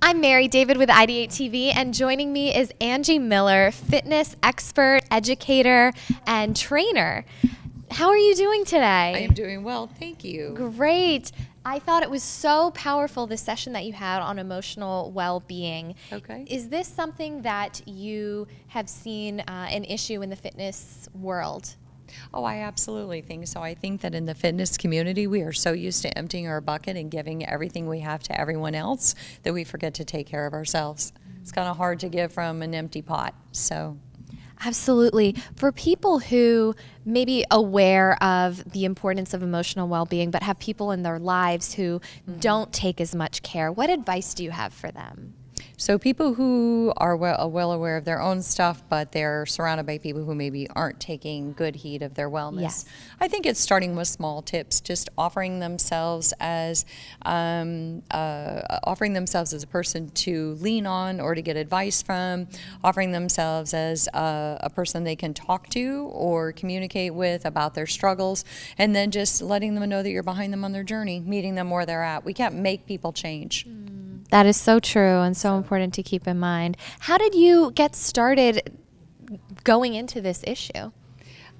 I'm Mary David with Ideate TV, and joining me is Angie Miller, fitness expert, educator, and trainer. How are you doing today? I am doing well, thank you. Great. I thought it was so powerful the session that you had on emotional well being. Okay. Is this something that you have seen uh, an issue in the fitness world? Oh, I absolutely think so. I think that in the fitness community, we are so used to emptying our bucket and giving everything we have to everyone else that we forget to take care of ourselves. It's kind of hard to give from an empty pot. So, Absolutely. For people who may be aware of the importance of emotional well being, but have people in their lives who mm-hmm. don't take as much care, what advice do you have for them? So people who are well, uh, well, aware of their own stuff, but they're surrounded by people who maybe aren't taking good heed of their wellness. Yes. I think it's starting with small tips, just offering themselves as um, uh, offering themselves as a person to lean on or to get advice from, offering themselves as a, a person they can talk to or communicate with about their struggles, and then just letting them know that you're behind them on their journey, meeting them where they're at. We can't make people change. Mm. That is so true and so important to keep in mind. How did you get started going into this issue?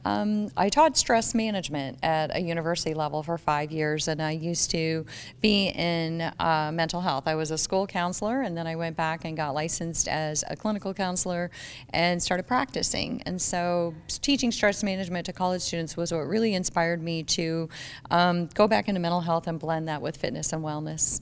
Um, I taught stress management at a university level for five years, and I used to be in uh, mental health. I was a school counselor, and then I went back and got licensed as a clinical counselor and started practicing. And so, teaching stress management to college students was what really inspired me to um, go back into mental health and blend that with fitness and wellness.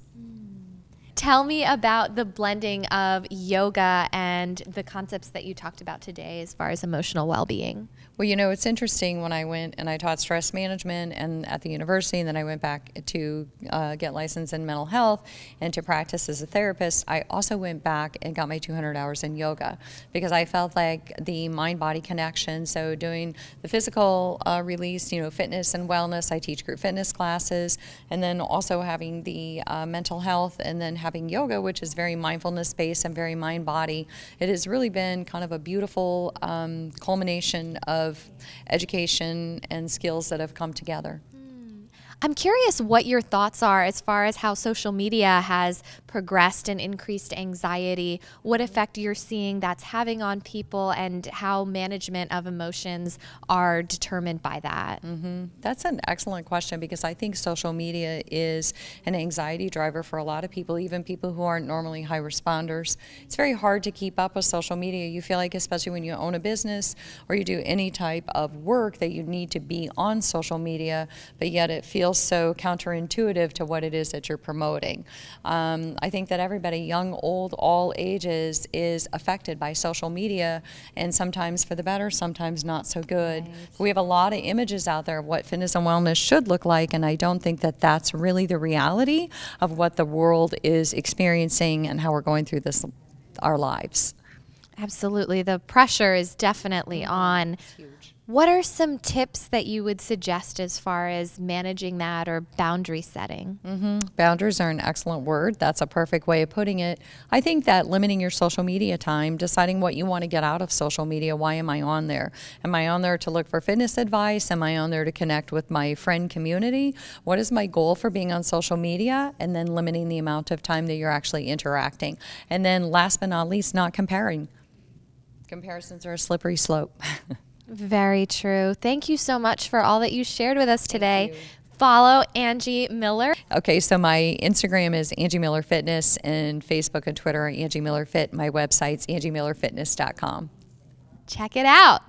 Tell me about the blending of yoga and the concepts that you talked about today as far as emotional well being. Well, you know, it's interesting when I went and I taught stress management and at the university, and then I went back to uh, get licensed in mental health and to practice as a therapist. I also went back and got my 200 hours in yoga because I felt like the mind body connection. So, doing the physical uh, release, you know, fitness and wellness, I teach group fitness classes, and then also having the uh, mental health and then having yoga, which is very mindfulness based and very mind body, it has really been kind of a beautiful um, culmination of education and skills that have come together. I'm curious what your thoughts are as far as how social media has progressed and increased anxiety, what effect you're seeing that's having on people, and how management of emotions are determined by that. Mm-hmm. That's an excellent question because I think social media is an anxiety driver for a lot of people, even people who aren't normally high responders. It's very hard to keep up with social media. You feel like, especially when you own a business or you do any type of work, that you need to be on social media, but yet it feels feels so counterintuitive to what it is that you're promoting. Um, I think that everybody, young, old, all ages, is affected by social media, and sometimes for the better, sometimes not so good. Right. We have a lot of images out there of what fitness and wellness should look like, and I don't think that that's really the reality of what the world is experiencing and how we're going through this our lives. Absolutely. The pressure is definitely mm-hmm. on. What are some tips that you would suggest as far as managing that or boundary setting? Mm-hmm. Boundaries are an excellent word. That's a perfect way of putting it. I think that limiting your social media time, deciding what you want to get out of social media. Why am I on there? Am I on there to look for fitness advice? Am I on there to connect with my friend community? What is my goal for being on social media? And then limiting the amount of time that you're actually interacting. And then last but not least, not comparing. Comparisons are a slippery slope. Very true. Thank you so much for all that you shared with us today. Follow Angie Miller. Okay, so my Instagram is Angie Miller Fitness and Facebook and Twitter are Angie Miller Fit. My website's angiemillerfitness.com. Check it out.